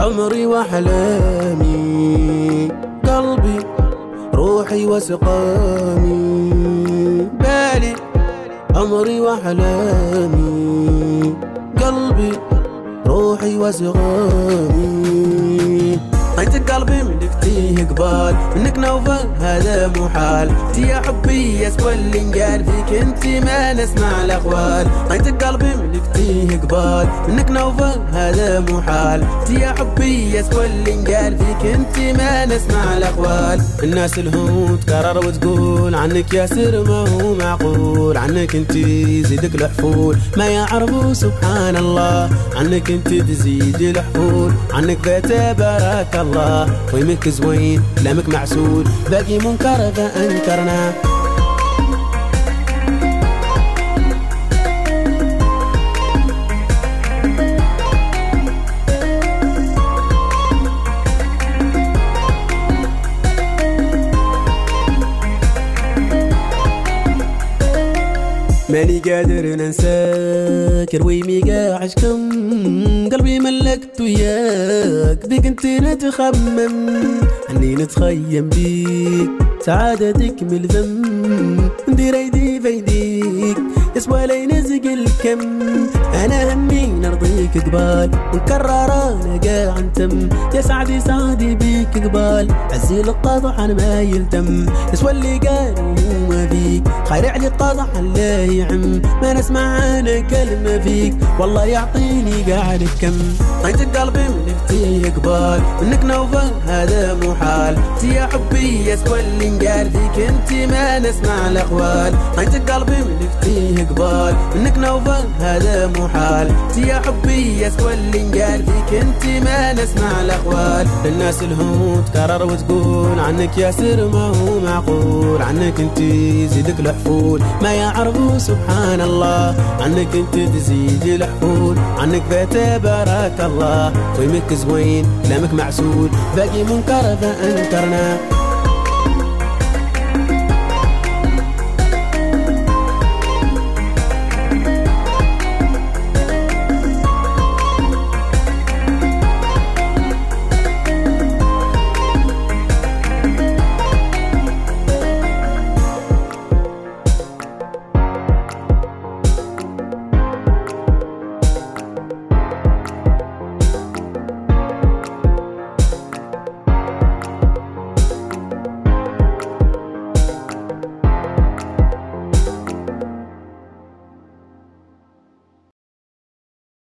عمري وأحلامي قلبي روحي وسقامي. بالي عمري وأحلامي قلبي روحي وسقامي. عيت قلبي منك تيه قبال. منك نوفل هذا محال تي يا حبي اسوى اللي انقال فيك انت ما نسمع الأقوال. عيت قلبي منك تيه قبال. منك نوفل هذا محال تي يا حبي اسوى اللي انقال فيك انت ما نسمع الأقوال. الناس الهم تكرر وتقول عنك يا سر ما هو معقول عنك انت زيدك الحفول ما يعرفوا سبحان الله عنك انت تزيد الحفول عنك بيت بارك الله ويمك زوين كلامك معسول. باقي منكر فأنكرنا. ماني قادر ننساك رويمي قاعشكم قلبي ملكت وياك. بيك انت نتخمم. عني نتخيم بيك. سعادتك من الذم ندير ايدي فيديك يسوى لي نزق الكم. أنا همي نرضيك قبال. ونكرر أنا قاع أنتم يا سعدي سعدي بيك. قبال. عزي القضح أنا ما يلتم يسوى اللي قالوا ما فيك خير علي قضح لا يعم. ما نسمع أنا كلمة فيك. والله يعطيني قاعد كم عيت قلبي منك تيه قبال منك نوفل هذا محال تي يا حبي يسوى اللي انقال فيك. انت ما نسمع الأقوال. عيت قلبي منك تيه قبال منك نوفل هذا محال تي يا حبي يسوى اللي انقال فيك. انت ما نسمع الأقوال. الناس الهم تكرر وتقول عنك يا سر ما هو معقول. عنك انت زيدك الحفول ما يعرفوا سبحان الله. عنك انت تزيد الحفول عنك بيت بارك الله. ويمك زوين كلامك معسول. باقي منكر فأنكرنا.